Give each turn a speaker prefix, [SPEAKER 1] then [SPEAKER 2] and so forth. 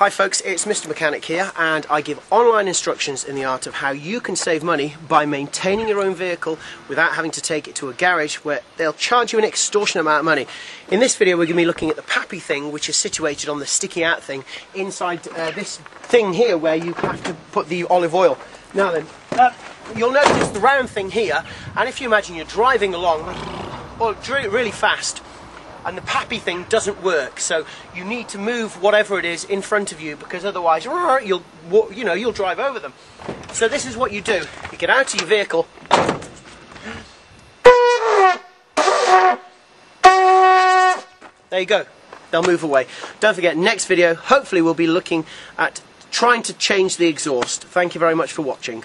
[SPEAKER 1] Hi folks, it's Mr Mechanic here and I give online instructions in the art of how you can save money by maintaining your own vehicle without having to take it to a garage where they'll charge you an extortionate amount of money. In this video we're going to be looking at the Pappy thing which is situated on the sticky out thing inside uh, this thing here where you have to put the olive oil. Now then, uh, you'll notice the round thing here and if you imagine you're driving along well, really fast and the pappy thing doesn't work. So you need to move whatever it is in front of you because otherwise you'll you know you'll drive over them. So this is what you do: you get out of your vehicle. There you go. They'll move away. Don't forget, next video, hopefully we'll be looking at trying to change the exhaust. Thank you very much for watching.